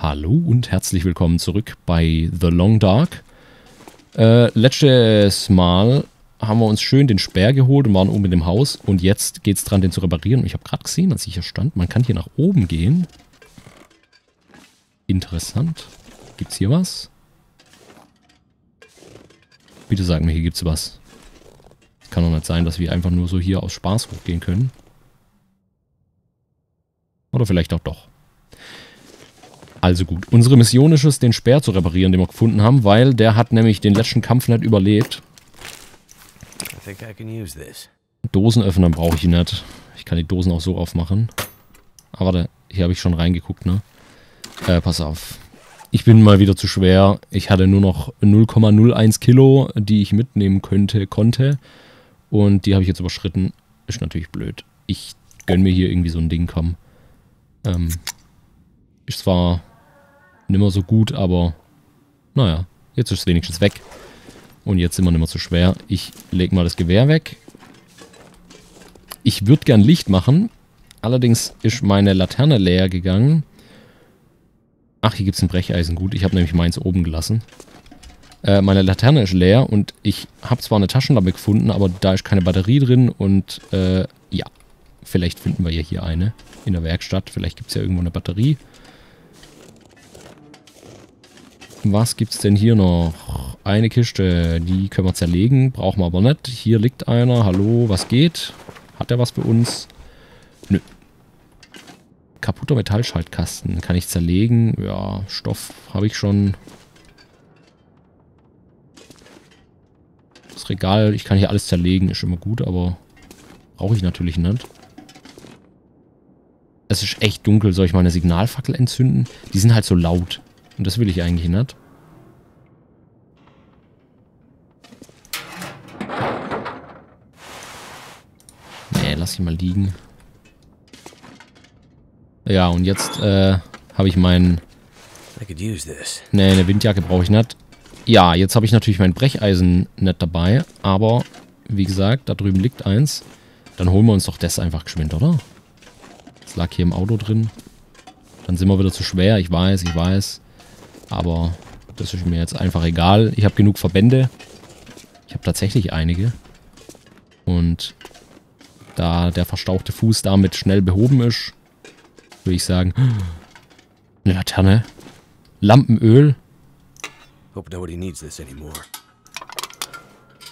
Hallo und herzlich willkommen zurück bei The Long Dark. Äh, letztes Mal haben wir uns schön den Speer geholt und waren oben in dem Haus. Und jetzt geht es dran, den zu reparieren. Ich habe gerade gesehen, als ich hier stand, man kann hier nach oben gehen. Interessant. Gibt es hier was? Bitte sag mir, hier gibt es was. Kann doch nicht sein, dass wir einfach nur so hier aus Spaß hochgehen können. Oder vielleicht auch doch. Also gut, unsere Mission ist es, den Speer zu reparieren, den wir gefunden haben, weil der hat nämlich den letzten Kampf nicht überlebt. Dosen öffnen brauche ich nicht. Ich kann die Dosen auch so aufmachen. Aber warte, hier habe ich schon reingeguckt, ne? Äh, pass auf. Ich bin mal wieder zu schwer. Ich hatte nur noch 0,01 Kilo, die ich mitnehmen könnte, konnte. Und die habe ich jetzt überschritten. Ist natürlich blöd. Ich gönne mir hier irgendwie so ein Ding, komm. Ähm, ist zwar nicht mehr so gut, aber naja, jetzt ist es wenigstens weg. Und jetzt sind wir nicht mehr so schwer. Ich lege mal das Gewehr weg. Ich würde gern Licht machen. Allerdings ist meine Laterne leer gegangen. Ach, hier gibt es ein Brecheisen. Gut, ich habe nämlich meins oben gelassen. Äh, meine Laterne ist leer und ich habe zwar eine Taschenlampe gefunden, aber da ist keine Batterie drin und äh, ja, vielleicht finden wir ja hier eine in der Werkstatt. Vielleicht gibt es ja irgendwo eine Batterie. Was gibt es denn hier noch? Eine Kiste, die können wir zerlegen, brauchen wir aber nicht. Hier liegt einer, hallo, was geht? Hat der was für uns? Nö. Kaputter Metallschaltkasten, kann ich zerlegen? Ja, Stoff habe ich schon. Das Regal, ich kann hier alles zerlegen, ist immer gut, aber brauche ich natürlich nicht. Es ist echt dunkel, soll ich mal eine Signalfackel entzünden? Die sind halt so laut. Und das will ich eigentlich nicht. Nee, lass ich mal liegen. Ja, und jetzt äh, habe ich meinen... Nee, eine Windjacke brauche ich nicht. Ja, jetzt habe ich natürlich mein Brecheisen nicht dabei. Aber, wie gesagt, da drüben liegt eins. Dann holen wir uns doch das einfach geschwind, oder? Das lag hier im Auto drin. Dann sind wir wieder zu schwer. Ich weiß, ich weiß. Aber das ist mir jetzt einfach egal. Ich habe genug Verbände. Ich habe tatsächlich einige. Und da der verstauchte Fuß damit schnell behoben ist, würde ich sagen, eine Laterne, Lampenöl.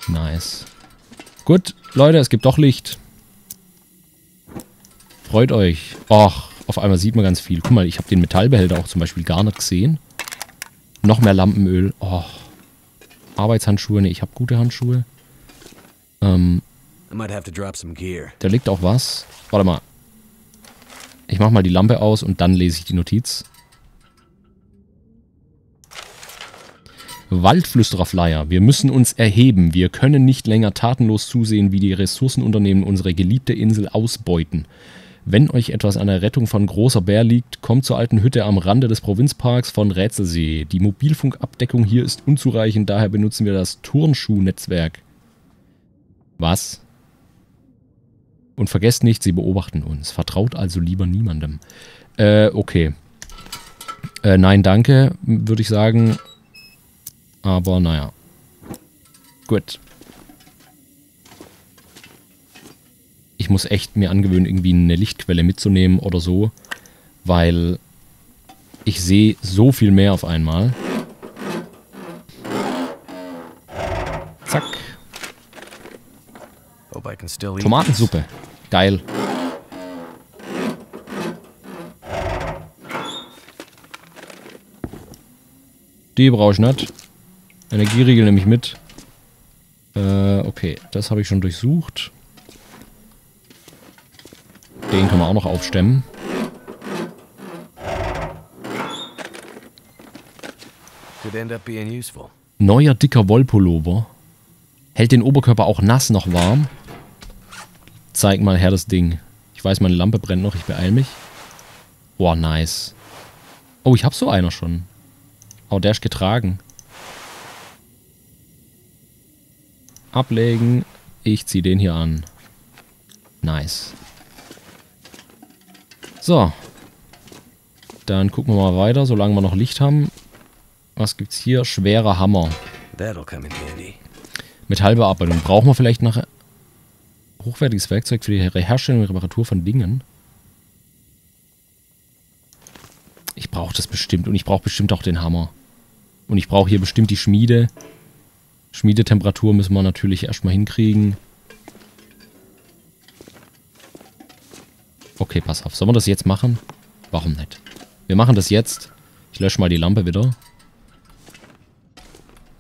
Nice. Gut, Leute, es gibt doch Licht. Freut euch. Och, auf einmal sieht man ganz viel. Guck mal, ich habe den Metallbehälter auch zum Beispiel gar nicht gesehen. Noch mehr Lampenöl. Oh. Arbeitshandschuhe. Ne, ich habe gute Handschuhe. Ähm. Da liegt auch was. Warte mal. Ich mach mal die Lampe aus und dann lese ich die Notiz. Waldflüstererflyer. Wir müssen uns erheben. Wir können nicht länger tatenlos zusehen, wie die Ressourcenunternehmen unsere geliebte Insel ausbeuten. Wenn euch etwas an der Rettung von Großer Bär liegt, kommt zur alten Hütte am Rande des Provinzparks von Rätselsee. Die Mobilfunkabdeckung hier ist unzureichend, daher benutzen wir das Turnschuhnetzwerk. Was? Und vergesst nicht, sie beobachten uns. Vertraut also lieber niemandem. Äh, okay. Äh, nein, danke, würde ich sagen. Aber naja. Gut. Ich muss echt mir angewöhnen, irgendwie eine Lichtquelle mitzunehmen oder so, weil ich sehe so viel mehr auf einmal. Zack. Tomatensuppe. Geil. Die brauche ich nicht. Energieriegel nehme ich mit. Äh, okay, das habe ich schon durchsucht. Den können wir auch noch aufstemmen. Neuer dicker Wollpullover. Hält den Oberkörper auch nass noch warm. Zeig mal her das Ding. Ich weiß, meine Lampe brennt noch. Ich beeil mich. Boah, nice. Oh, ich hab so einer schon. Oh, der ist getragen. Ablegen. Ich zieh den hier an. Nice. So. Dann gucken wir mal weiter, solange wir noch Licht haben. Was gibt's hier? Schwerer Hammer. Metallbearbeitung. Brauchen wir vielleicht nachher hochwertiges Werkzeug für die Herstellung und Reparatur von Dingen? Ich brauche das bestimmt. Und ich brauche bestimmt auch den Hammer. Und ich brauche hier bestimmt die Schmiede. Schmiedetemperatur müssen wir natürlich erstmal hinkriegen. Okay, pass auf. Sollen wir das jetzt machen? Warum nicht? Wir machen das jetzt. Ich lösche mal die Lampe wieder.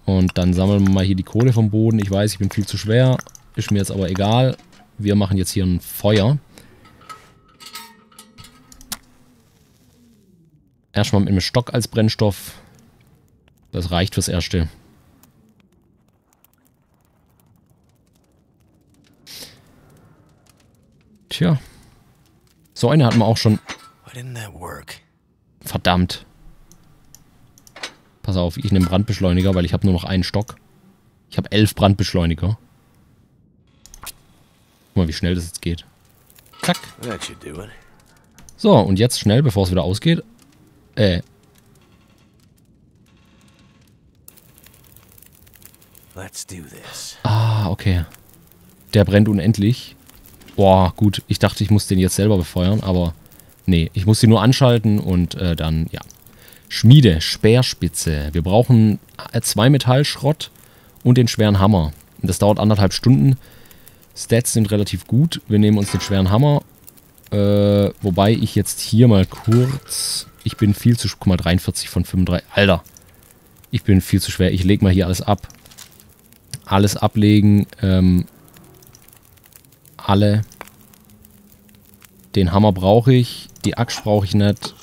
Und dann sammeln wir mal hier die Kohle vom Boden. Ich weiß, ich bin viel zu schwer. Ist mir jetzt aber egal. Wir machen jetzt hier ein Feuer. Erstmal mit einem Stock als Brennstoff. Das reicht fürs Erste. Tja. So eine hatten wir auch schon. Verdammt. Pass auf, ich nehme Brandbeschleuniger, weil ich habe nur noch einen Stock. Ich habe elf Brandbeschleuniger. Guck mal, wie schnell das jetzt geht. Zack. So, und jetzt schnell, bevor es wieder ausgeht. Äh. Ah, okay. Der brennt unendlich. Boah, gut. Ich dachte, ich muss den jetzt selber befeuern, aber nee. Ich muss den nur anschalten und äh, dann, ja. Schmiede, Speerspitze. Wir brauchen äh, zwei Metallschrott und den schweren Hammer. Das dauert anderthalb Stunden. Stats sind relativ gut. Wir nehmen uns den schweren Hammer. Äh, wobei ich jetzt hier mal kurz... Ich bin viel zu... Guck mal, 43 von 35. Alter. Ich bin viel zu schwer. Ich lege mal hier alles ab. Alles ablegen. Ähm, alle. Den Hammer brauche ich. Die Axt brauche ich nicht.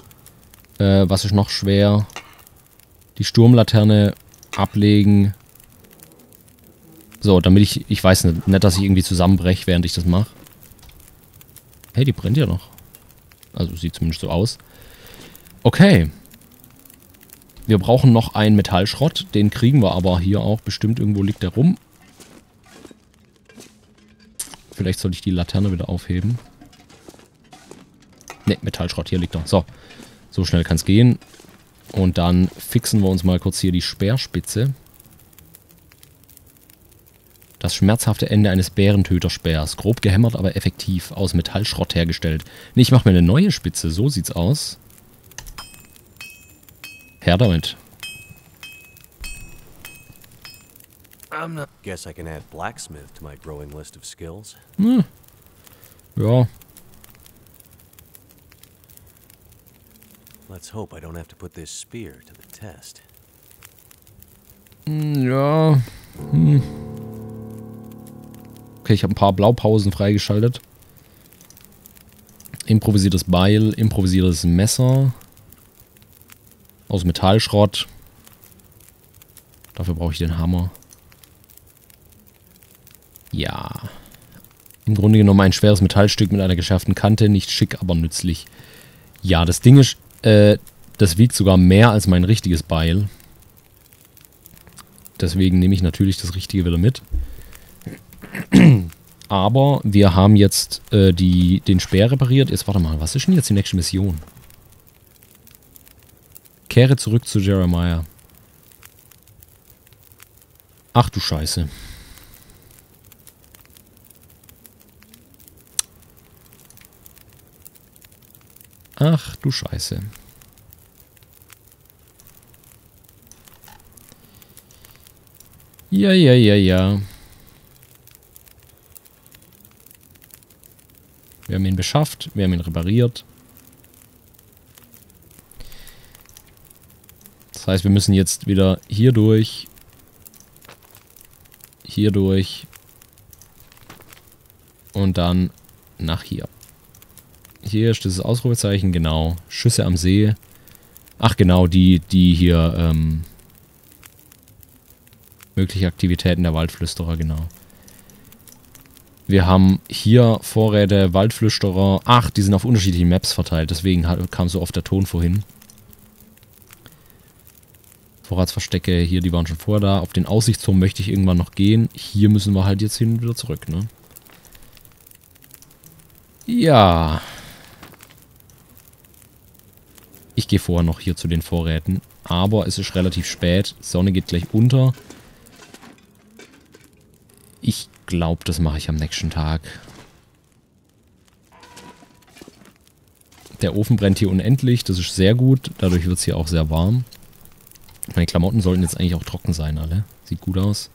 Äh, was ist noch schwer? Die Sturmlaterne ablegen. So, damit ich... Ich weiß nicht, nicht dass ich irgendwie zusammenbreche, während ich das mache. Hey, die brennt ja noch. Also sieht zumindest so aus. Okay. Wir brauchen noch einen Metallschrott. Den kriegen wir aber hier auch. Bestimmt irgendwo liegt der rum. Vielleicht sollte ich die Laterne wieder aufheben. Ne, Metallschrott, hier liegt er. So, so schnell kann es gehen. Und dann fixen wir uns mal kurz hier die Speerspitze. Das schmerzhafte Ende eines Bärentöterspeers. Grob gehämmert, aber effektiv. Aus Metallschrott hergestellt. Ne, ich mache mir eine neue Spitze. So sieht's aus. Her damit. I'm not. Guess I can add blacksmith to my growing list of skills. Hm. Ja. Let's hope I don't have to put this spear to the test. Hm, ja. Hm. Okay, ich habe ein paar Blaupausen freigeschaltet. Improvisiertes Beil, improvisiertes Messer. Aus Metallschrott. Dafür brauche ich den Hammer. Ja. Im Grunde genommen ein schweres Metallstück mit einer geschärften Kante. Nicht schick, aber nützlich. Ja, das Ding ist, äh, das wiegt sogar mehr als mein richtiges Beil. Deswegen nehme ich natürlich das Richtige wieder mit. Aber wir haben jetzt äh, die, den Speer repariert. Jetzt warte mal, was ist denn jetzt die nächste Mission? Kehre zurück zu Jeremiah. Ach du Scheiße. Ach du Scheiße. Ja, ja, ja, ja. Wir haben ihn beschafft, wir haben ihn repariert. Das heißt, wir müssen jetzt wieder hier durch, hier durch und dann nach hier. Hier dieses Ausrufezeichen, genau. Schüsse am See. Ach genau, die, die hier, ähm, mögliche Aktivitäten der Waldflüsterer, genau. Wir haben hier Vorräte, Waldflüsterer. Ach, die sind auf unterschiedlichen Maps verteilt, deswegen kam so oft der Ton vorhin. Vorratsverstecke, hier, die waren schon vorher da. Auf den Aussichtsturm möchte ich irgendwann noch gehen. Hier müssen wir halt jetzt hin und wieder zurück, ne? Ja, gehe vorher noch hier zu den Vorräten. Aber es ist relativ spät. Sonne geht gleich unter. Ich glaube, das mache ich am nächsten Tag. Der Ofen brennt hier unendlich. Das ist sehr gut. Dadurch wird es hier auch sehr warm. Meine Klamotten sollten jetzt eigentlich auch trocken sein, alle. Sieht gut aus.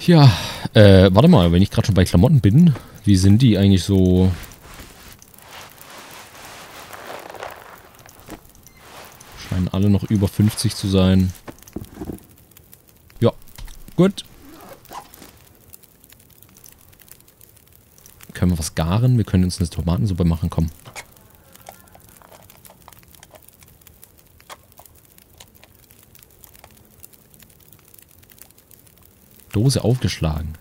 Ja, äh, warte mal, wenn ich gerade schon bei Klamotten bin, wie sind die eigentlich so... alle noch über 50 zu sein. Ja, gut. Können wir was garen? Wir können uns eine Tomatensuppe machen, komm. Dose aufgeschlagen.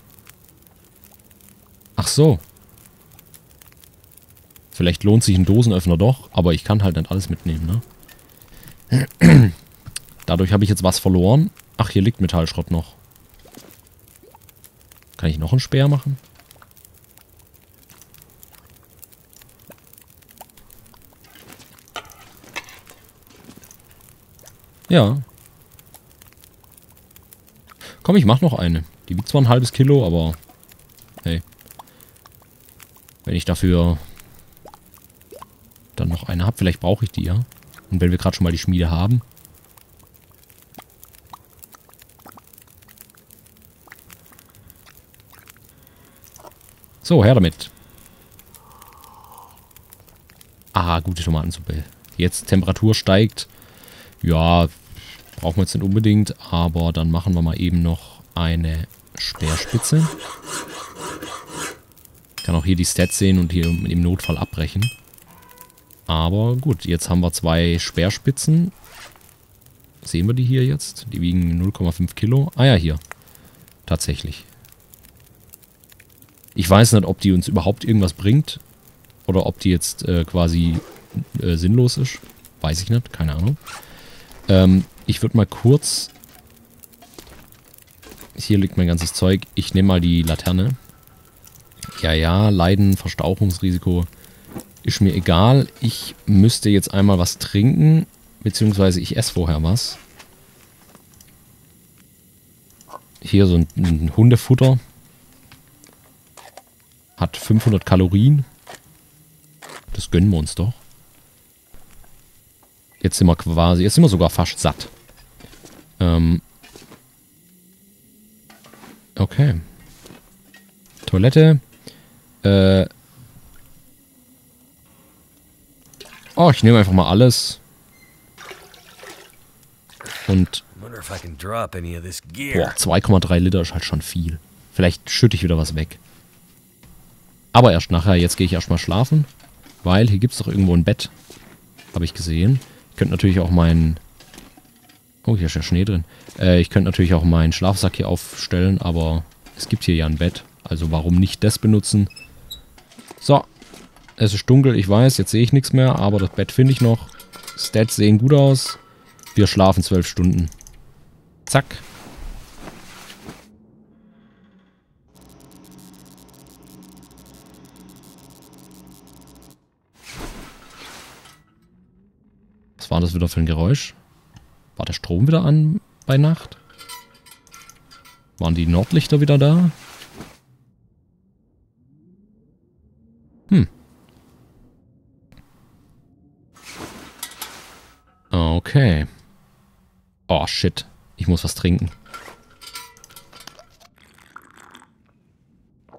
Ach so. Vielleicht lohnt sich ein Dosenöffner doch, aber ich kann halt nicht alles mitnehmen, ne? Dadurch habe ich jetzt was verloren. Ach, hier liegt Metallschrott noch. Kann ich noch einen Speer machen? Ja, Komm, ich mach noch eine. Die wiegt zwar ein halbes Kilo, aber hey. Wenn ich dafür dann noch eine habe, vielleicht brauche ich die ja. Und wenn wir gerade schon mal die Schmiede haben. So, her damit. Ah, gute Tomatensuppe. Jetzt Temperatur steigt. Ja, Brauchen wir jetzt nicht unbedingt, aber dann machen wir mal eben noch eine Speerspitze. Kann auch hier die Stats sehen und hier im Notfall abbrechen. Aber gut, jetzt haben wir zwei Speerspitzen. Sehen wir die hier jetzt? Die wiegen 0,5 Kilo. Ah ja, hier. Tatsächlich. Ich weiß nicht, ob die uns überhaupt irgendwas bringt. Oder ob die jetzt äh, quasi äh, sinnlos ist. Weiß ich nicht, keine Ahnung. Ähm, ich würde mal kurz... Hier liegt mein ganzes Zeug. Ich nehme mal die Laterne. Ja, ja, Leiden, Verstauchungsrisiko ist mir egal. Ich müsste jetzt einmal was trinken, beziehungsweise ich esse vorher was. Hier so ein, ein Hundefutter. Hat 500 Kalorien. Das gönnen wir uns doch. Jetzt sind wir quasi, jetzt sind wir sogar fast satt. Ähm. Okay. Toilette. Äh. Oh, ich nehme einfach mal alles. Und. Boah, 2,3 Liter ist halt schon viel. Vielleicht schütte ich wieder was weg. Aber erst nachher. Jetzt gehe ich erstmal schlafen. Weil hier gibt es doch irgendwo ein Bett. Habe ich gesehen. Ich könnte natürlich auch meinen Oh, hier ist ja Schnee drin. Äh, ich könnte natürlich auch meinen Schlafsack hier aufstellen, aber es gibt hier ja ein Bett. Also warum nicht das benutzen? So. Es ist dunkel, ich weiß, jetzt sehe ich nichts mehr, aber das Bett finde ich noch. Stats sehen gut aus. Wir schlafen zwölf Stunden. Zack. Was war das wieder für ein Geräusch? War der Strom wieder an bei Nacht? Waren die Nordlichter wieder da? Shit. Ich muss was trinken.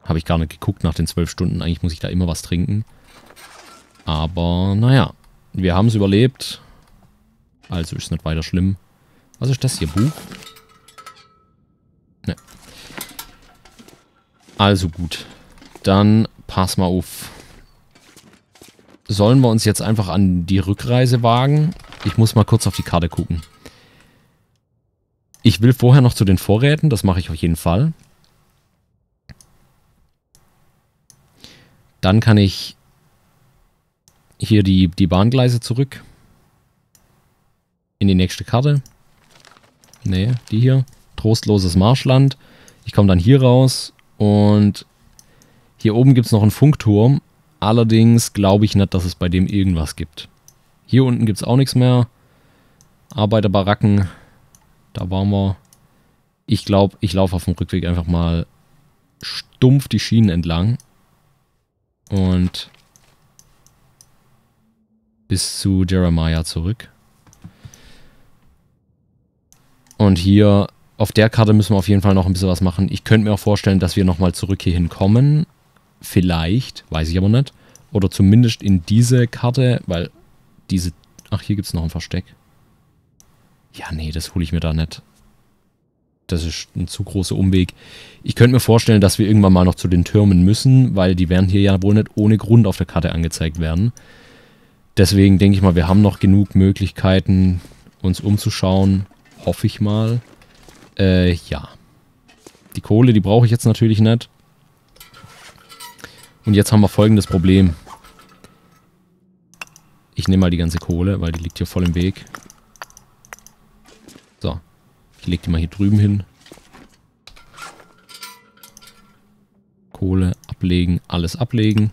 Habe ich gar nicht geguckt nach den zwölf Stunden. Eigentlich muss ich da immer was trinken. Aber, naja. Wir haben es überlebt. Also ist es nicht weiter schlimm. Was ist das hier? Buch? Ne. Also gut. Dann pass mal auf. Sollen wir uns jetzt einfach an die Rückreise wagen? Ich muss mal kurz auf die Karte gucken. Ich will vorher noch zu den Vorräten. Das mache ich auf jeden Fall. Dann kann ich hier die, die Bahngleise zurück in die nächste Karte. Nee, die hier. Trostloses Marschland. Ich komme dann hier raus und hier oben gibt es noch einen Funkturm. Allerdings glaube ich nicht, dass es bei dem irgendwas gibt. Hier unten gibt es auch nichts mehr. Arbeiterbaracken. Da waren wir. Ich glaube, ich laufe auf dem Rückweg einfach mal stumpf die Schienen entlang. Und bis zu Jeremiah zurück. Und hier auf der Karte müssen wir auf jeden Fall noch ein bisschen was machen. Ich könnte mir auch vorstellen, dass wir nochmal zurück hierhin kommen. Vielleicht, weiß ich aber nicht. Oder zumindest in diese Karte, weil diese... Ach, hier gibt es noch ein Versteck. Ja, nee, das hole ich mir da nicht. Das ist ein zu großer Umweg. Ich könnte mir vorstellen, dass wir irgendwann mal noch zu den Türmen müssen, weil die werden hier ja wohl nicht ohne Grund auf der Karte angezeigt werden. Deswegen denke ich mal, wir haben noch genug Möglichkeiten, uns umzuschauen. Hoffe ich mal. Äh, ja. Die Kohle, die brauche ich jetzt natürlich nicht. Und jetzt haben wir folgendes Problem. Ich nehme mal die ganze Kohle, weil die liegt hier voll im Weg. Ich lege die mal hier drüben hin. Kohle ablegen, alles ablegen.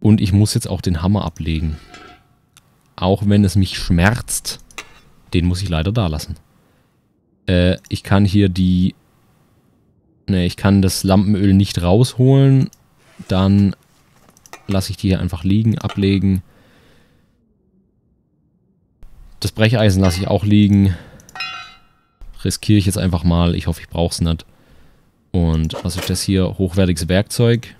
Und ich muss jetzt auch den Hammer ablegen. Auch wenn es mich schmerzt, den muss ich leider da lassen. Äh, ich kann hier die... Ne, ich kann das Lampenöl nicht rausholen. Dann lasse ich die hier einfach liegen, ablegen. Das Brecheisen lasse ich auch liegen. Riskiere ich jetzt einfach mal. Ich hoffe, ich brauche es nicht. Und was ist das hier? Hochwertiges Werkzeug.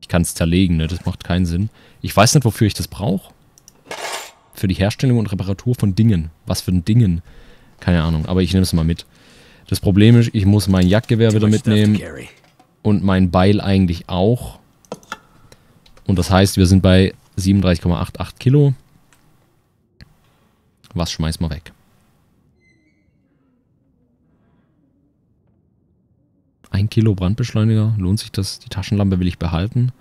Ich kann es zerlegen, ne? Das macht keinen Sinn. Ich weiß nicht, wofür ich das brauche. Für die Herstellung und Reparatur von Dingen. Was für ein Dingen? Keine Ahnung, aber ich nehme es mal mit. Das Problem ist, ich muss mein Jagdgewehr wieder mitnehmen. Und mein Beil eigentlich auch. Und das heißt, wir sind bei 37,88 Kilo. Was schmeißen wir weg? Ein Kilo Brandbeschleuniger. Lohnt sich das? Die Taschenlampe will ich behalten.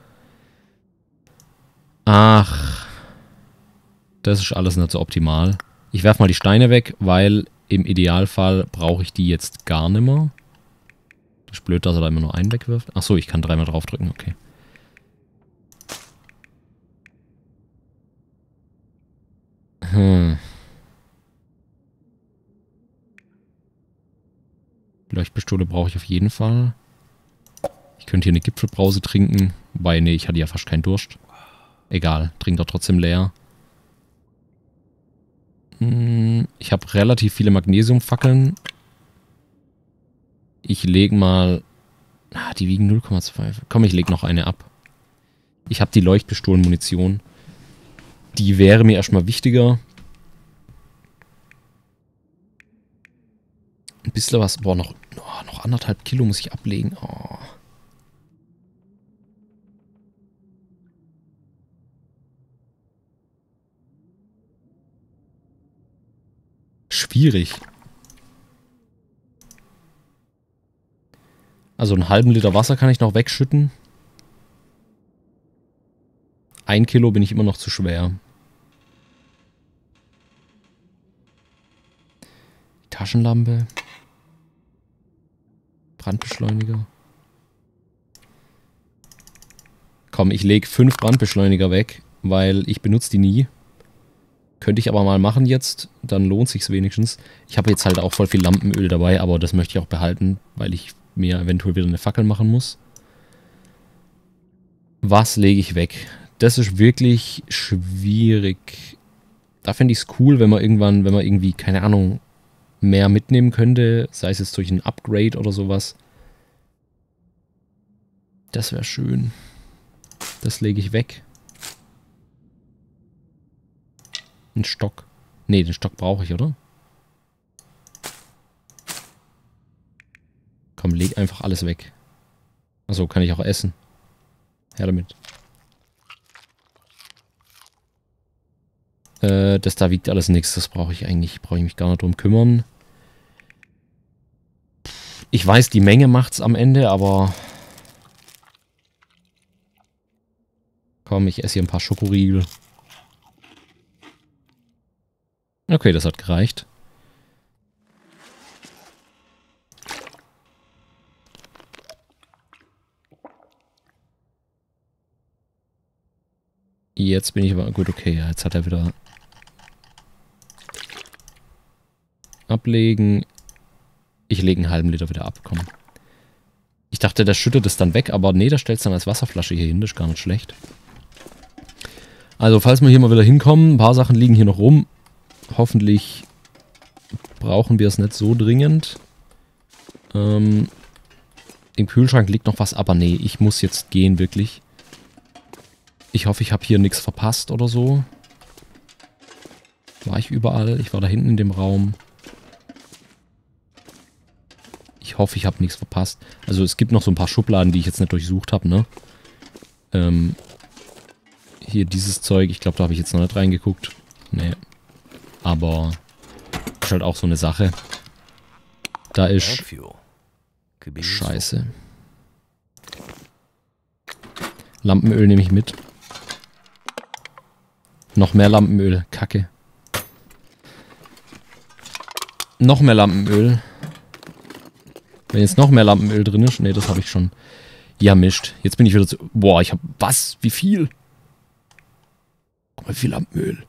Ach. Das ist alles nicht so optimal. Ich werfe mal die Steine weg, weil im Idealfall brauche ich die jetzt gar nicht mehr. Das ist blöd, dass er da immer nur einen wegwirft. Achso, ich kann dreimal draufdrücken, okay. Hm. Leuchtpistole brauche ich auf jeden Fall. Ich könnte hier eine Gipfelbrause trinken. Wobei, nee, ich hatte ja fast keinen Durst. Egal, trinkt doch trotzdem leer. Hm, ich habe relativ viele Magnesiumfackeln. Ich lege mal... Ah, die wiegen 0,2. Komm, ich lege noch eine ab. Ich habe die Leuchtpistolenmunition. Die wäre mir erstmal wichtiger. Ein bisschen was. Boah, noch, oh, noch anderthalb Kilo muss ich ablegen. Oh. Schwierig. Also einen halben Liter Wasser kann ich noch wegschütten. Ein Kilo bin ich immer noch zu schwer. Taschenlampe. Brandbeschleuniger. Komm, ich lege fünf Brandbeschleuniger weg, weil ich benutze die nie. Könnte ich aber mal machen jetzt, dann lohnt sich's wenigstens. Ich habe jetzt halt auch voll viel Lampenöl dabei, aber das möchte ich auch behalten, weil ich mir eventuell wieder eine Fackel machen muss. Was lege ich weg? Das ist wirklich schwierig. Da fände ich es cool, wenn man irgendwann, wenn man irgendwie, keine Ahnung, mehr mitnehmen könnte, sei es jetzt durch ein Upgrade oder sowas. Das wäre schön. Das lege ich weg. Ein Stock. Ne, den Stock brauche ich, oder? Komm, leg einfach alles weg. Achso, kann ich auch essen. Her damit. Äh, das da wiegt alles nichts. Das brauche ich eigentlich, brauche ich mich gar nicht drum kümmern. Ich weiß, die Menge macht's am Ende, aber... Komm, ich esse hier ein paar Schokoriegel. Okay, das hat gereicht. Jetzt bin ich aber... Gut, okay, jetzt hat er wieder... Ablegen. Ich lege einen halben Liter wieder ab, komm. Ich dachte, der schüttet es dann weg, aber nee, der stellt es dann als Wasserflasche hier hin. Das ist gar nicht schlecht. Also, falls wir hier mal wieder hinkommen, ein paar Sachen liegen hier noch rum. Hoffentlich brauchen wir es nicht so dringend. Ähm, Im Kühlschrank liegt noch was, aber nee, ich muss jetzt gehen, wirklich. Ich hoffe, ich habe hier nichts verpasst oder so. War ich überall? Ich war da hinten in dem Raum. Ich hoffe, ich habe nichts verpasst. Also es gibt noch so ein paar Schubladen, die ich jetzt nicht durchsucht habe, ne? Ähm, hier dieses Zeug, ich glaube, da habe ich jetzt noch nicht reingeguckt. Nee. Aber ist halt auch so eine Sache. Da ist Scheiße. Lampenöl nehme ich mit. Noch mehr Lampenöl. Kacke. Noch mehr Lampenöl. Wenn jetzt noch mehr Lampenöl drin ist. Ne, das habe ich schon. Ja, mischt. Jetzt bin ich wieder zu... Boah, ich habe... Was? Wie viel? Guck mal, wie viel Lampenöl.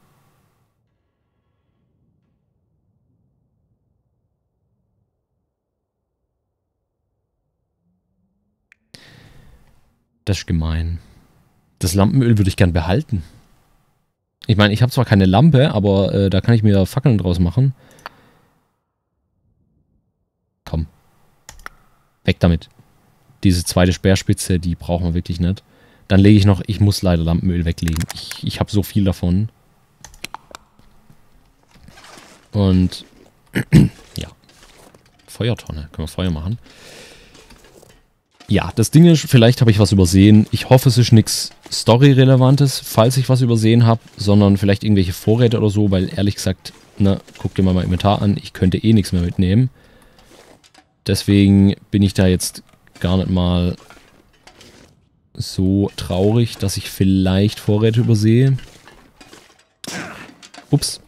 Das ist gemein. Das Lampenöl würde ich gern behalten. Ich meine, ich habe zwar keine Lampe, aber äh, da kann ich mir Fackeln draus machen. Komm. Weg damit. Diese zweite Speerspitze, die brauchen wir wirklich nicht. Dann lege ich noch, ich muss leider Lampenöl weglegen. Ich, ich habe so viel davon. Und ja. Feuertonne. Können wir Feuer machen. Ja, das Ding ist, vielleicht habe ich was übersehen. Ich hoffe, es ist nichts Story-Relevantes, falls ich was übersehen habe, sondern vielleicht irgendwelche Vorräte oder so, weil ehrlich gesagt, ne, guck dir mal mein Inventar an, ich könnte eh nichts mehr mitnehmen. Deswegen bin ich da jetzt gar nicht mal so traurig, dass ich vielleicht Vorräte übersehe. Ups.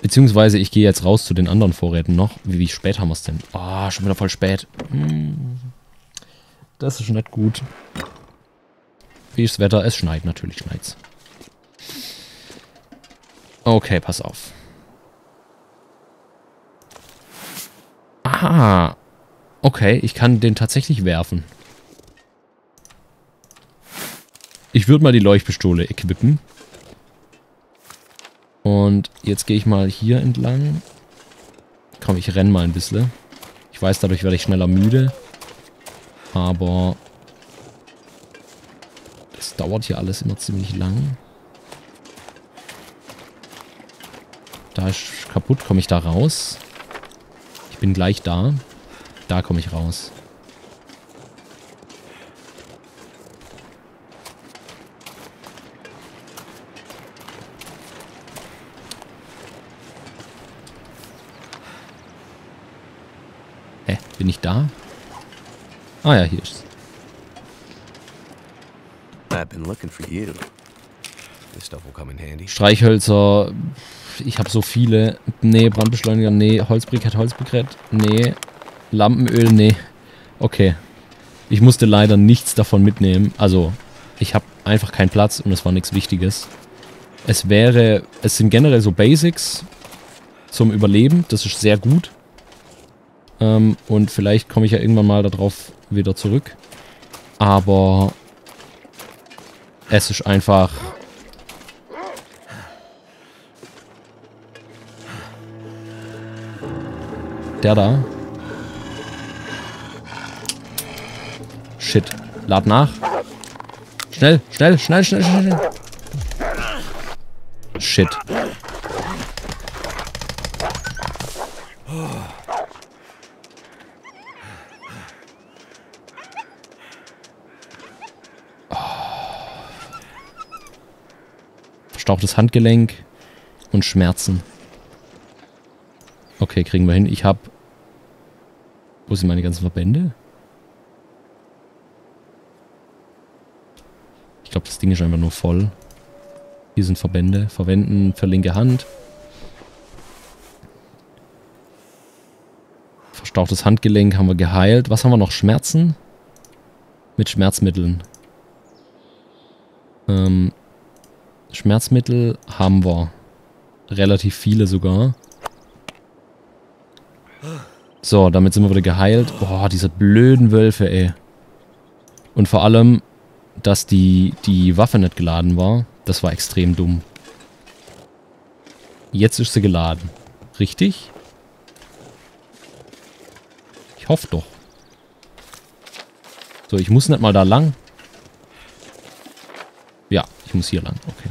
Beziehungsweise ich gehe jetzt raus zu den anderen Vorräten noch. Wie, wie spät haben wir es denn? Ah, oh, schon wieder voll spät. Hm. Das ist nicht gut. Wie ist das Wetter? Es schneit, natürlich schneit's. Okay, pass auf. Aha. Okay, ich kann den tatsächlich werfen. Ich würde mal die Leuchtpistole equippen. Und jetzt gehe ich mal hier entlang. Komm, ich renne mal ein bisschen. Ich weiß, dadurch werde ich schneller müde. Aber das dauert hier alles immer ziemlich lang. Da ist kaputt. Komme ich da raus? Bin gleich da. Da komme ich raus. Hä? Bin ich da? Ah ja, hier ist es. Streichhölzer. Ich habe so viele. Nee, Brandbeschleuniger, nee. Holzbrikett, Holzbrikett, nee. Lampenöl, nee. Okay. Ich musste leider nichts davon mitnehmen. Also, ich habe einfach keinen Platz und es war nichts Wichtiges. Es wäre, es sind generell so Basics zum Überleben. Das ist sehr gut. Ähm, und vielleicht komme ich ja irgendwann mal darauf wieder zurück. Aber es ist einfach... Der da. Shit. Lad nach. Schnell, schnell, schnell, schnell, schnell. Shit. verstauchtes Handgelenk und Schmerzen. Okay, kriegen wir hin. Ich habe... Wo sind meine ganzen Verbände? Ich glaube, das Ding ist einfach nur voll. Hier sind Verbände. Verwenden für linke Hand. Verstauchtes Handgelenk haben wir geheilt. Was haben wir noch? Schmerzen? Mit Schmerzmitteln. Ähm, Schmerzmittel haben wir. Relativ viele sogar. So, damit sind wir wieder geheilt. Boah, diese blöden Wölfe, ey. Und vor allem, dass die, die Waffe nicht geladen war. Das war extrem dumm. Jetzt ist sie geladen. Richtig? Ich hoffe doch. So, ich muss nicht mal da lang. Ja, ich muss hier lang. Okay.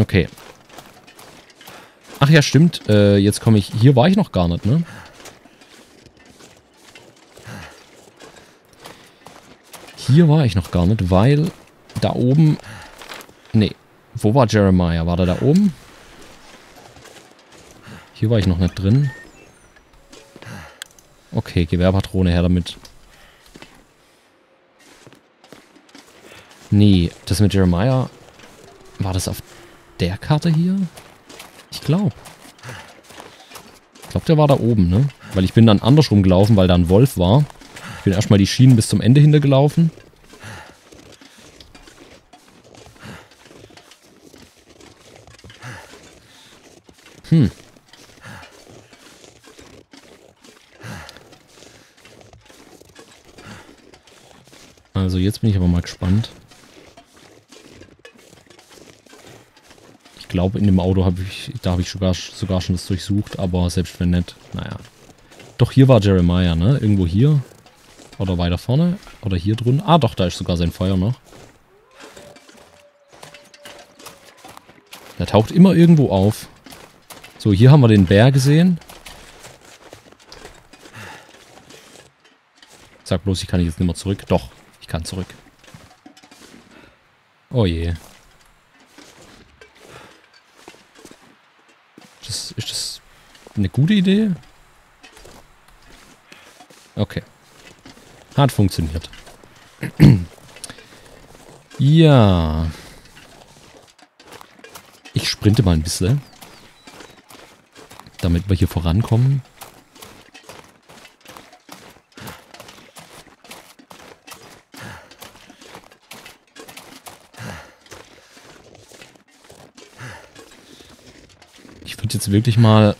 Okay. Ach ja, stimmt. Äh, jetzt komme ich... Hier war ich noch gar nicht, ne? Hier war ich noch gar nicht, weil da oben... Nee. Wo war Jeremiah? War der da oben? Hier war ich noch nicht drin. Okay, Gewehrpatrone her damit. Nee, das mit Jeremiah... War das auf der Karte hier? Ich glaube. Ich glaube, der war da oben, ne? Weil ich bin dann andersrum gelaufen, weil da ein Wolf war. Ich bin erstmal die Schienen bis zum Ende hintergelaufen. Hm. Also jetzt bin ich aber mal gespannt. Glaube, in dem Auto habe ich, da habe ich sogar, sogar schon das durchsucht, aber selbst wenn nicht, naja. Doch hier war Jeremiah, ne? Irgendwo hier. Oder weiter vorne. Oder hier drin. Ah, doch, da ist sogar sein Feuer noch. Der taucht immer irgendwo auf. So, hier haben wir den Bär gesehen. Sag bloß, ich kann jetzt nicht mehr zurück. Doch, ich kann zurück. Oh je. Ist das, ist das eine gute Idee? Okay. Hat funktioniert. ja. Ich sprinte mal ein bisschen damit wir hier vorankommen. Ich würde jetzt wirklich mal,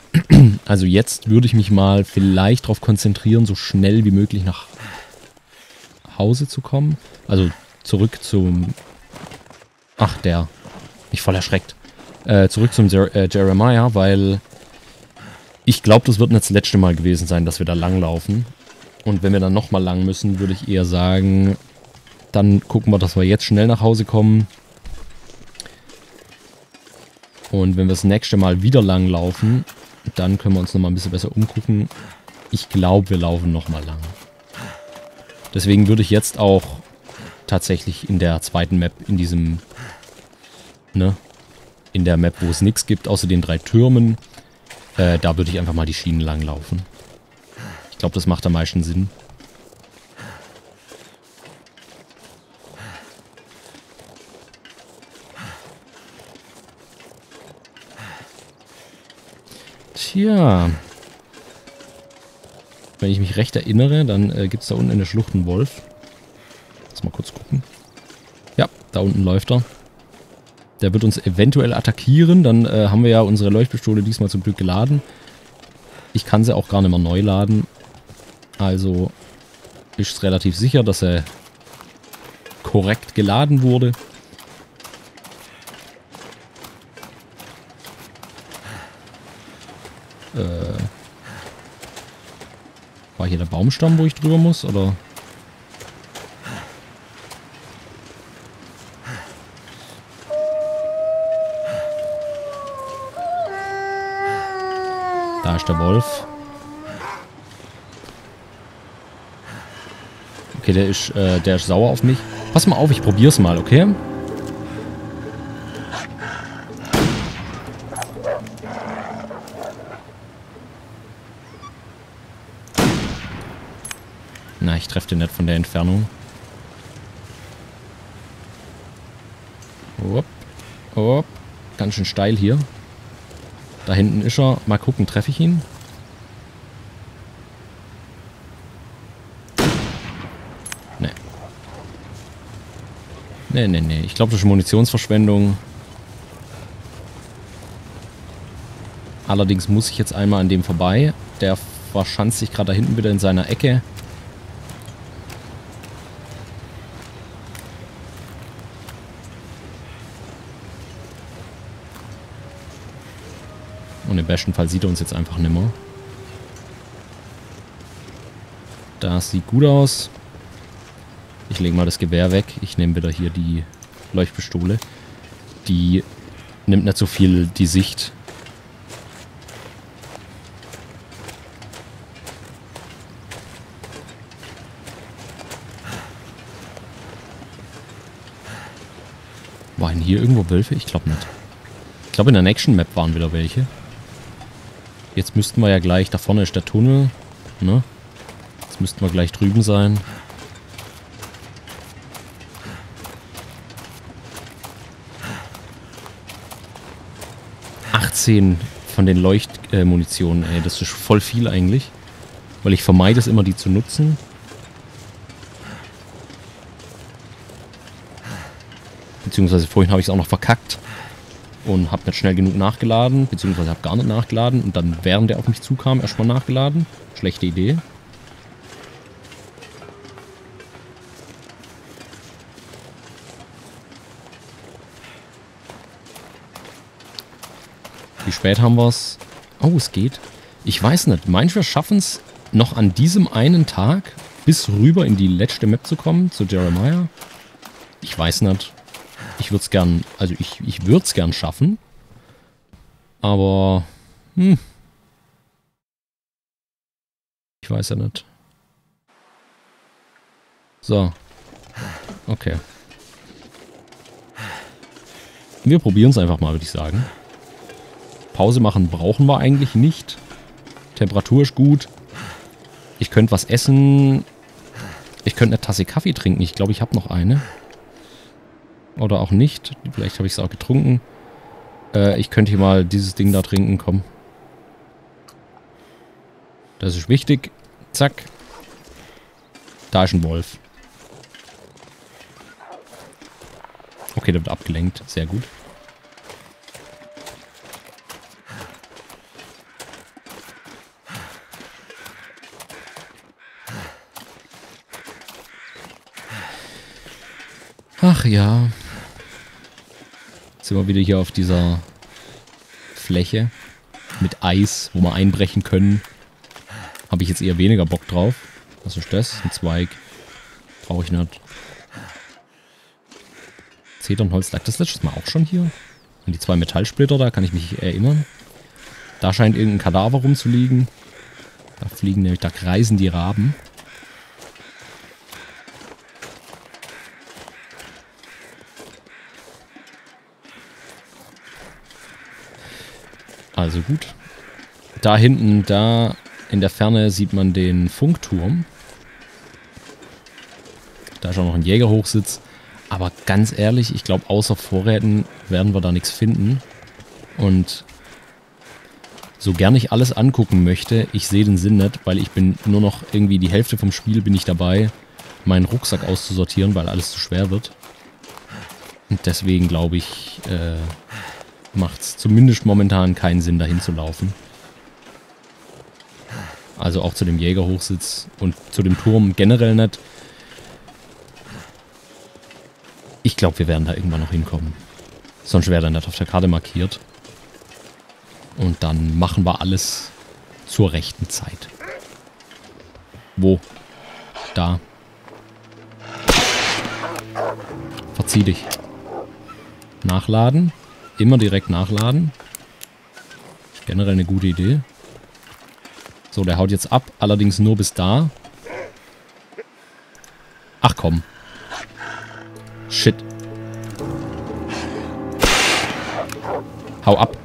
also jetzt würde ich mich mal vielleicht darauf konzentrieren, so schnell wie möglich nach Hause zu kommen. Also zurück zum... Ach, der. Mich voll erschreckt. Äh, zurück zum Jer äh, Jeremiah, weil ich glaube, das wird nicht das letzte Mal gewesen sein, dass wir da lang laufen. Und wenn wir dann nochmal lang müssen, würde ich eher sagen, dann gucken wir, dass wir jetzt schnell nach Hause kommen. Und wenn wir das nächste Mal wieder lang laufen, dann können wir uns nochmal ein bisschen besser umgucken. Ich glaube, wir laufen nochmal lang. Deswegen würde ich jetzt auch tatsächlich in der zweiten Map, in diesem, ne, in der Map, wo es nichts gibt, außer den drei Türmen, äh, da würde ich einfach mal die Schienen lang laufen. Ich glaube, das macht am meisten Sinn. Tja. Wenn ich mich recht erinnere, dann äh, gibt es da unten in der Schlucht einen Wolf. Lass mal kurz gucken. Ja, da unten läuft er. Der wird uns eventuell attackieren. Dann äh, haben wir ja unsere Leuchtpistole diesmal zum Glück geladen. Ich kann sie auch gar nicht mehr neu laden. Also ist es relativ sicher, dass er korrekt geladen wurde. Äh, war hier der Baumstamm, wo ich drüber muss, oder... ist der Wolf. Okay, der ist, äh, der ist sauer auf mich. Pass mal auf, ich probier's mal, okay? Den nicht von der Entfernung. Upp, upp. Ganz schön steil hier. Da hinten ist er. Mal gucken, treffe ich ihn? Nee. Nee, nee, nee. Ich glaube, das ist Munitionsverschwendung. Allerdings muss ich jetzt einmal an dem vorbei. Der verschanzt sich gerade da hinten wieder in seiner Ecke. Besten Fall sieht er uns jetzt einfach nimmer. Das sieht gut aus. Ich lege mal das Gewehr weg. Ich nehme wieder hier die Leuchtpistole. Die nimmt nicht so viel die Sicht. Waren hier irgendwo Wölfe? Ich glaube nicht. Ich glaube in der Action Map waren wieder welche. Jetzt müssten wir ja gleich, da vorne ist der Tunnel. Ne? Jetzt müssten wir gleich drüben sein. von den Leuchtmunitionen, äh. Das ist voll viel eigentlich. Weil ich vermeide es immer, die zu nutzen. Beziehungsweise vorhin habe ich es auch noch verkackt und habe nicht schnell genug nachgeladen, beziehungsweise habe gar nicht nachgeladen und dann, während der auf mich zukam, erstmal nachgeladen. Schlechte Idee. Wie spät haben wir es? Oh, es geht. Ich weiß nicht. Meinst wir schaffen es noch an diesem einen Tag bis rüber in die letzte Map zu kommen, zu Jeremiah? Ich weiß nicht. Ich würde es gern, also ich, ich würde es gern schaffen. Aber, hm. Ich weiß ja nicht. So. Okay. Wir probieren es einfach mal, würde ich sagen. Pause machen brauchen wir eigentlich nicht. Temperatur ist gut. Ich könnte was essen. Ich könnte eine Tasse Kaffee trinken. Ich glaube, ich habe noch eine. Oder auch nicht. Vielleicht habe ich es auch getrunken. Äh, ich könnte hier mal dieses Ding da trinken. Komm. Das ist wichtig. Zack. Da ist ein Wolf. Okay, der wird abgelenkt. Sehr gut. Ach ja sind wir wieder hier auf dieser Fläche mit Eis, wo wir einbrechen können. Habe ich jetzt eher weniger Bock drauf. Was ist das? Ein Zweig. Brauche ich nicht. Zedernholz lag das letztes Mal auch schon hier. Und die zwei Metallsplitter, da kann ich mich erinnern. Da scheint irgendein Kadaver rumzuliegen. Da fliegen nämlich, da kreisen die Raben. Also gut. Da hinten, da in der Ferne sieht man den Funkturm. Da ist auch noch ein Jägerhochsitz. Aber ganz ehrlich, ich glaube, außer Vorräten werden wir da nichts finden. Und so gern ich alles angucken möchte, ich sehe den Sinn nicht, weil ich bin nur noch irgendwie die Hälfte vom Spiel bin ich dabei, meinen Rucksack auszusortieren, weil alles zu schwer wird. Und deswegen glaube ich, äh, macht es zumindest momentan keinen Sinn, dahin zu laufen. Also auch zu dem Jägerhochsitz und zu dem Turm generell nicht. Ich glaube, wir werden da irgendwann noch hinkommen. Sonst wäre er nicht auf der Karte markiert. Und dann machen wir alles zur rechten Zeit. Wo? Da. Verzieh dich. Nachladen. Immer direkt nachladen. Generell eine gute Idee. So, der haut jetzt ab. Allerdings nur bis da. Ach komm. Shit. Hau ab.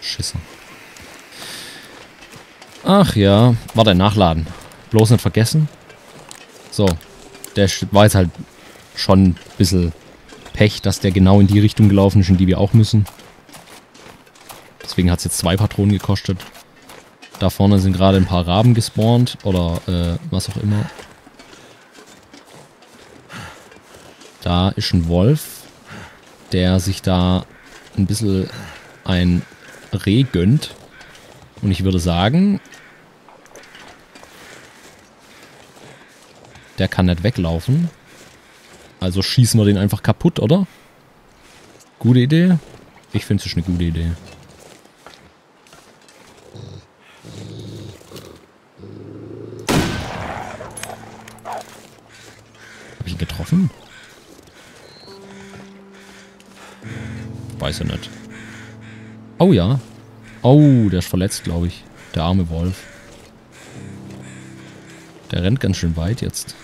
Schisse. Ach ja. Warte, nachladen. Bloß nicht vergessen. So. Der war jetzt halt schon ein bisschen Pech, dass der genau in die Richtung gelaufen ist, in die wir auch müssen. Deswegen hat es jetzt zwei Patronen gekostet. Da vorne sind gerade ein paar Raben gespawnt oder äh, was auch immer. Da ist ein Wolf, der sich da ein bisschen ein Reh gönnt. Und ich würde sagen, der kann nicht weglaufen. Also schießen wir den einfach kaputt, oder? Gute Idee? Ich finde es eine gute Idee. Habe ich ihn getroffen? Weiß er nicht. Oh ja. Oh, der ist verletzt, glaube ich. Der arme Wolf. Der rennt ganz schön weit jetzt.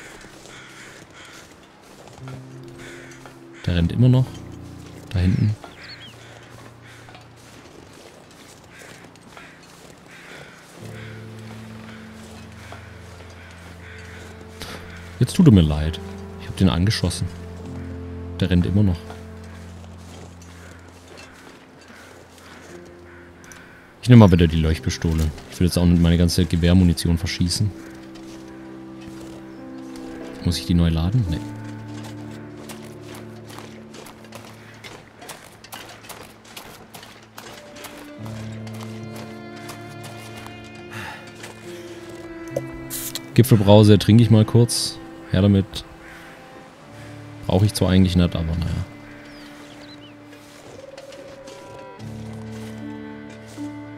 Der rennt immer noch. Da hinten. Jetzt tut er mir leid. Ich habe den angeschossen. Der rennt immer noch. Ich nehme mal wieder die Leuchtpistole. Ich will jetzt auch nicht meine ganze Gewehrmunition verschießen. Muss ich die neu laden? Nee. Gipfelbrause trinke ich mal kurz. Her damit. Brauche ich zwar eigentlich nicht, aber naja.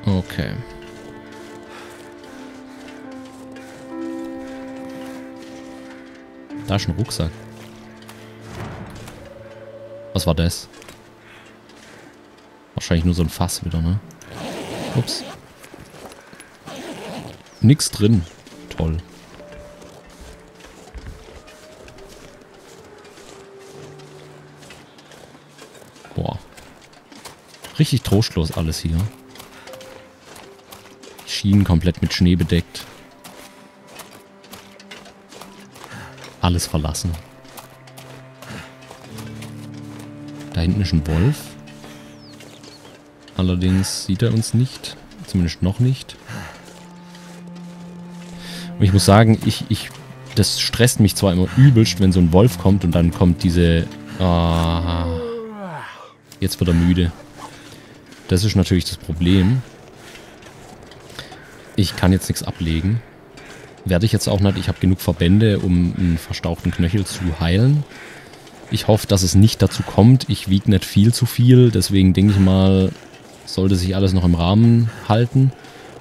Okay. Da ist ein Rucksack. Was war das? Wahrscheinlich nur so ein Fass wieder, ne? Ups. Nix drin. Toll. Richtig trostlos alles hier. Schienen komplett mit Schnee bedeckt. Alles verlassen. Da hinten ist ein Wolf. Allerdings sieht er uns nicht. Zumindest noch nicht. Und ich muss sagen, ich, ich, das stresst mich zwar immer übelst, wenn so ein Wolf kommt und dann kommt diese... Ah, jetzt wird er müde. Das ist natürlich das Problem. Ich kann jetzt nichts ablegen. Werde ich jetzt auch nicht. Ich habe genug Verbände, um einen verstauchten Knöchel zu heilen. Ich hoffe, dass es nicht dazu kommt. Ich wiege nicht viel zu viel. Deswegen denke ich mal, sollte sich alles noch im Rahmen halten.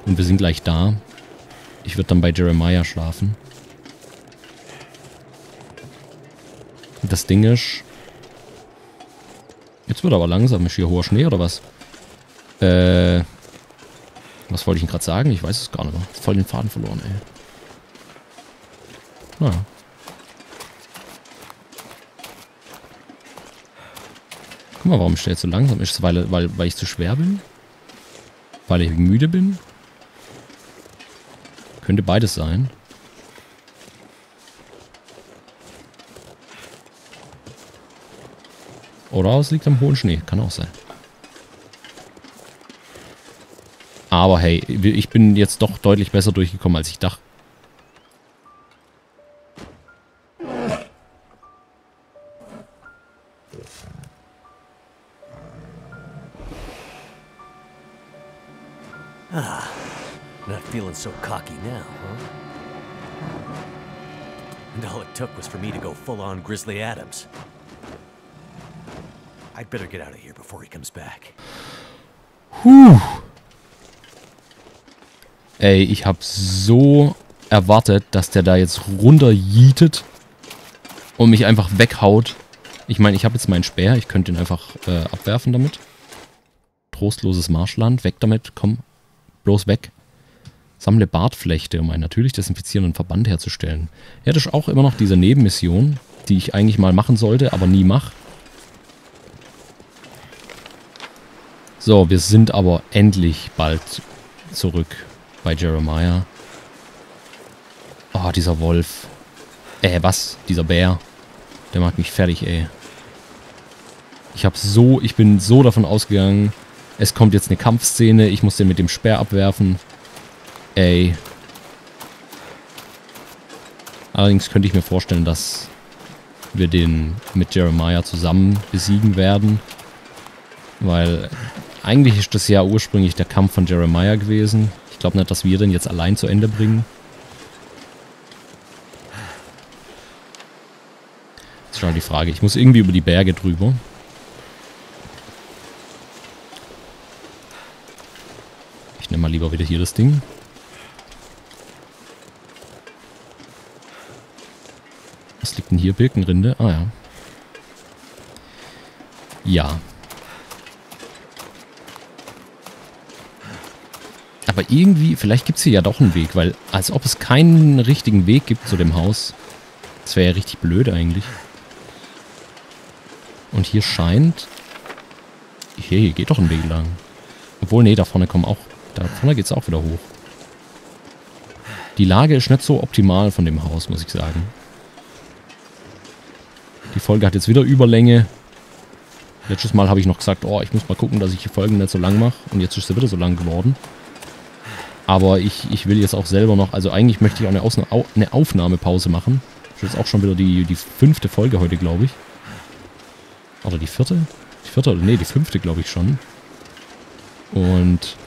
Und wir sind gleich da. Ich würde dann bei Jeremiah schlafen. Das Ding ist... Jetzt wird aber langsam. Ist hier hoher Schnee oder was? Äh... Was wollte ich denn gerade sagen? Ich weiß es gar nicht mehr. Voll den Faden verloren, ey. Naja. Guck mal, warum stellt so langsam? Ist es, weil, weil, weil ich zu schwer bin? Weil ich müde bin? Könnte beides sein. Oder es liegt am hohen Schnee. Kann auch sein. Aber hey, ich bin jetzt doch deutlich besser durchgekommen, als ich dachte. Ah, not feeling so cocky now, huh? And all it took was for me to go full-on Grizzly Adams. I'd better get out of here before he comes back. Whew. Ey, ich habe so erwartet, dass der da jetzt runterjietet und mich einfach weghaut. Ich meine, ich habe jetzt meinen Speer. Ich könnte ihn einfach äh, abwerfen damit. Trostloses Marschland. Weg damit. Komm. Bloß weg. Sammle Bartflechte, um einen natürlich desinfizierenden Verband herzustellen. Ja, das ist auch immer noch diese Nebenmission, die ich eigentlich mal machen sollte, aber nie mache. So, wir sind aber endlich bald zurück bei Jeremiah. Oh, dieser Wolf. Äh, was? Dieser Bär. Der macht mich fertig, ey. Ich hab so, ich bin so davon ausgegangen, es kommt jetzt eine Kampfszene, ich muss den mit dem Speer abwerfen. Ey. Allerdings könnte ich mir vorstellen, dass wir den mit Jeremiah zusammen besiegen werden. Weil eigentlich ist das ja ursprünglich der Kampf von Jeremiah gewesen. Ich glaube nicht, dass wir den jetzt allein zu Ende bringen. Das ist schon die Frage. Ich muss irgendwie über die Berge drüber. Ich nehme mal lieber wieder hier das Ding. Was liegt denn hier? Birkenrinde? Ah ja. Ja. Aber irgendwie, vielleicht gibt es hier ja doch einen Weg, weil als ob es keinen richtigen Weg gibt zu dem Haus. Das wäre ja richtig blöd eigentlich. Und hier scheint... Hier, hier geht doch ein Weg lang. Obwohl, nee, da vorne kommen auch... Da vorne geht es auch wieder hoch. Die Lage ist nicht so optimal von dem Haus, muss ich sagen. Die Folge hat jetzt wieder Überlänge. Letztes Mal habe ich noch gesagt, oh, ich muss mal gucken, dass ich die Folgen nicht so lang mache. Und jetzt ist sie wieder so lang geworden. Aber ich, ich will jetzt auch selber noch, also eigentlich möchte ich auch eine, Ausna eine Aufnahmepause machen. Das ist jetzt auch schon wieder die, die fünfte Folge heute, glaube ich. Oder die vierte? Die vierte, oder nee, die fünfte, glaube ich schon. Und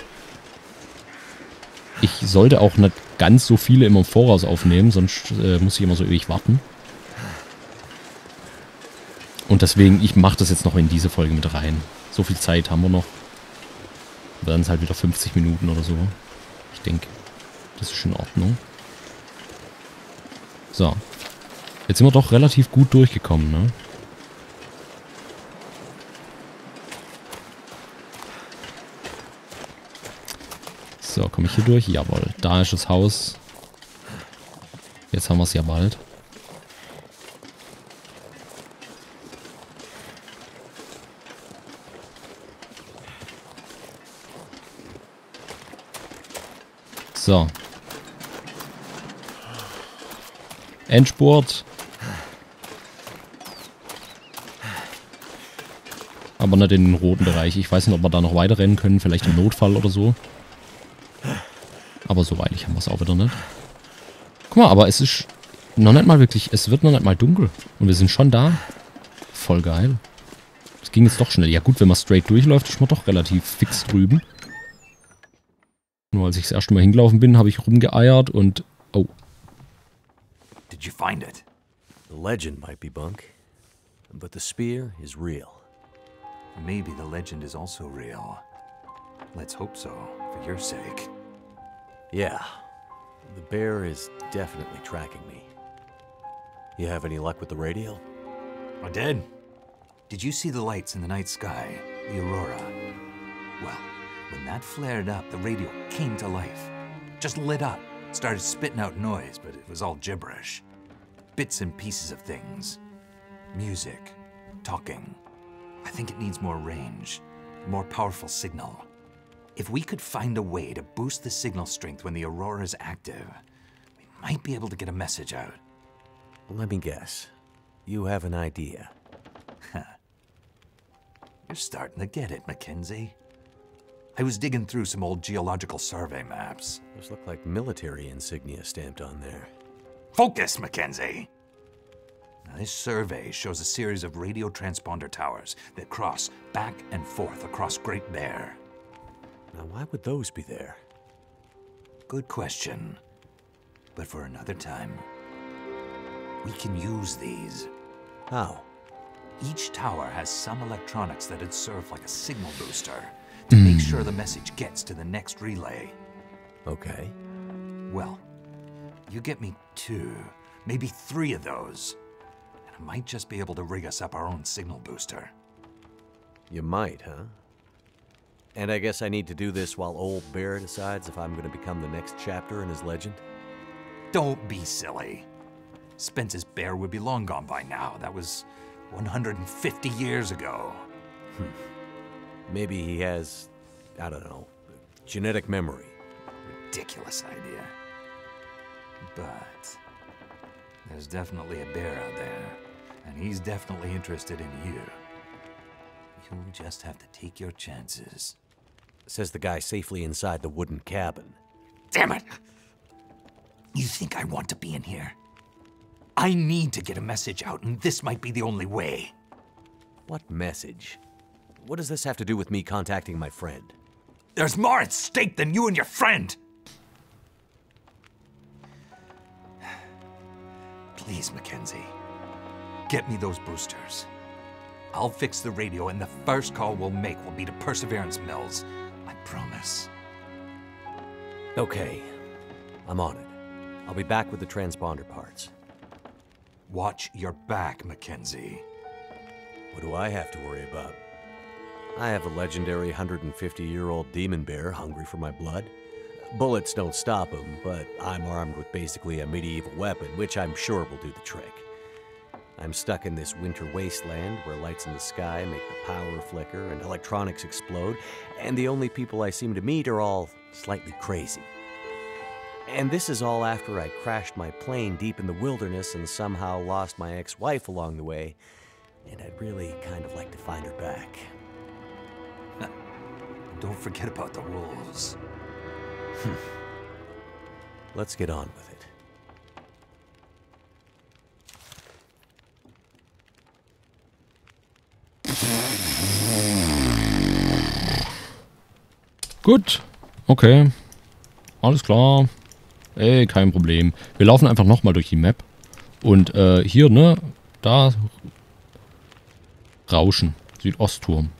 ich sollte auch nicht ganz so viele immer im Voraus aufnehmen, sonst äh, muss ich immer so ewig warten. Und deswegen, ich mache das jetzt noch in diese Folge mit rein. So viel Zeit haben wir noch. Werden es halt wieder 50 Minuten oder so. Ich denke, das ist in Ordnung. So. Jetzt sind wir doch relativ gut durchgekommen, ne? So, komme ich hier durch? Jawohl. Da ist das Haus. Jetzt haben wir es ja bald. So. Endspurt. Aber nicht in den roten Bereich. Ich weiß nicht, ob wir da noch weiter rennen können. Vielleicht im Notfall oder so. Aber so weilig haben wir es auch wieder nicht. Guck mal, aber es ist noch nicht mal wirklich... Es wird noch nicht mal dunkel. Und wir sind schon da. Voll geil. Es ging jetzt doch schnell. Ja gut, wenn man straight durchläuft, ist man doch relativ fix drüben. Nur als ich das erste Mal hingelaufen bin, habe ich rumgeeiert und... Oh. Did you find it? The legend might be bunk, but the spear is real. Maybe the legend is also real. Let's hope so, for your sake. Yeah. The bear is definitely tracking me. You have any luck with the radio? I did. Did you see the lights in the night sky? The aurora? Well, when that flared up, the radio came to life. Just lit up, started spitting out noise, but it was all gibberish. Bits and pieces of things. Music, talking. I think it needs more range, more powerful signal. If we could find a way to boost the signal strength when the Aurora is active, we might be able to get a message out. Let me guess. You have an idea. You're starting to get it, Mackenzie. I was digging through some old geological survey maps. Those look like military insignia stamped on there. Focus, Mackenzie! Now, this survey shows a series of radio transponder towers that cross back and forth across Great Bear. Now, why would those be there? Good question. But for another time. We can use these. How? Each tower has some electronics that'd serve like a signal booster to make hmm. sure the message gets to the next relay. Okay. Well, you get me two, maybe three of those, and I might just be able to rig us up our own signal booster. You might, huh? And I guess I need to do this while old Bear decides if I'm going to become the next chapter in his legend? Don't be silly. Spence's bear would be long gone by now. That was 150 years ago. Hmm. Maybe he has, I don't know, genetic memory. Ridiculous idea. But there's definitely a bear out there, and he's definitely interested in you. You'll just have to take your chances. Says the guy safely inside the wooden cabin. Damn it! You think I want to be in here? I need to get a message out, and this might be the only way. What message? What does this have to do with me contacting my friend? There's more at stake than you and your friend! Please, Mackenzie. Get me those boosters. I'll fix the radio, and the first call we'll make will be to Perseverance Mills. I promise. Okay. I'm on it. I'll be back with the transponder parts. Watch your back, Mackenzie. What do I have to worry about? I have a legendary 150-year-old demon bear hungry for my blood. Bullets don't stop him, but I'm armed with basically a medieval weapon, which I'm sure will do the trick. I'm stuck in this winter wasteland where lights in the sky make the power flicker and electronics explode, and the only people I seem to meet are all slightly crazy. And this is all after I crashed my plane deep in the wilderness and somehow lost my ex-wife along the way, and I'd really kind of like to find her back. Don't forget about the rules. Let's get on with it. Gut. Okay. Alles klar. Ey, kein Problem. Wir laufen einfach nochmal durch die Map. Und äh, hier, ne? Da. Rauschen. Südostturm.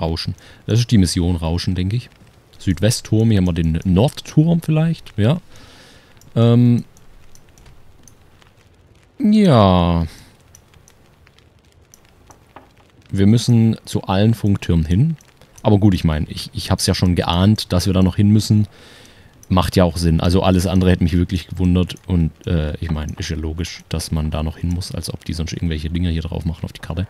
Rauschen. Das ist die Mission Rauschen, denke ich. Südwestturm. Hier haben wir den Nordturm vielleicht. Ja. Ähm. Ja. Wir müssen zu allen Funktürmen hin. Aber gut, ich meine, ich, ich habe es ja schon geahnt, dass wir da noch hin müssen. Macht ja auch Sinn. Also alles andere hätte mich wirklich gewundert. Und äh, ich meine, ist ja logisch, dass man da noch hin muss, als ob die sonst irgendwelche Dinge hier drauf machen auf die Karte.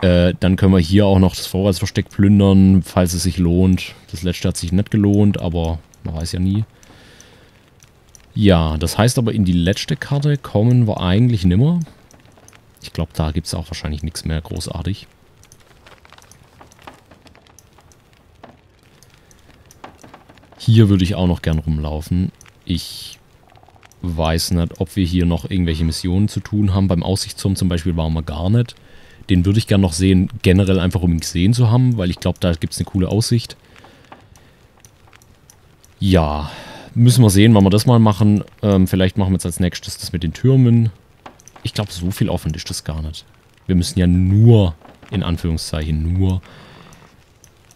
Äh, dann können wir hier auch noch das Vorratsversteck plündern, falls es sich lohnt. Das letzte hat sich nicht gelohnt, aber man weiß ja nie. Ja, das heißt aber, in die letzte Karte kommen wir eigentlich nimmer. Ich glaube, da gibt es auch wahrscheinlich nichts mehr großartig. Hier würde ich auch noch gern rumlaufen. Ich weiß nicht, ob wir hier noch irgendwelche Missionen zu tun haben. Beim Aussichtsturm zum Beispiel waren wir gar nicht. Den würde ich gern noch sehen, generell einfach um ihn gesehen zu haben, weil ich glaube, da gibt es eine coole Aussicht. Ja, müssen wir sehen, wann wir das mal machen. Ähm, vielleicht machen wir jetzt als nächstes das mit den Türmen. Ich glaube, so viel Aufwand ist das gar nicht. Wir müssen ja nur, in Anführungszeichen, nur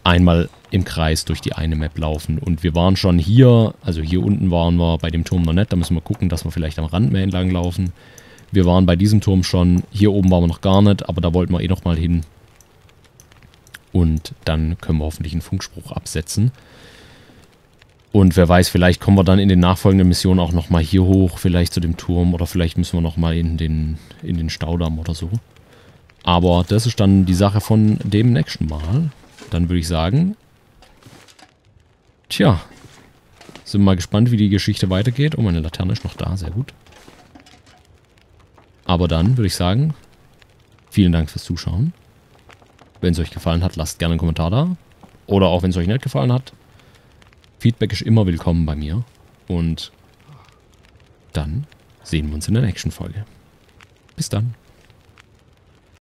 einmal im Kreis durch die eine Map laufen. Und wir waren schon hier, also hier unten waren wir bei dem Turm noch nicht, da müssen wir gucken, dass wir vielleicht am Rand mehr entlang laufen. Wir waren bei diesem Turm schon, hier oben waren wir noch gar nicht, aber da wollten wir eh nochmal hin. Und dann können wir hoffentlich einen Funkspruch absetzen. Und wer weiß, vielleicht kommen wir dann in den nachfolgenden Missionen auch nochmal hier hoch, vielleicht zu dem Turm oder vielleicht müssen wir nochmal in den, in den Staudamm oder so. Aber das ist dann die Sache von dem nächsten Mal. Dann würde ich sagen, tja, sind wir mal gespannt, wie die Geschichte weitergeht. Oh, meine Laterne ist noch da, sehr gut. Aber dann würde ich sagen, vielen Dank fürs Zuschauen. Wenn es euch gefallen hat, lasst gerne einen Kommentar da. Oder auch wenn es euch nicht gefallen hat. Feedback ist immer willkommen bei mir. Und dann sehen wir uns in der nächsten Folge. Bis dann.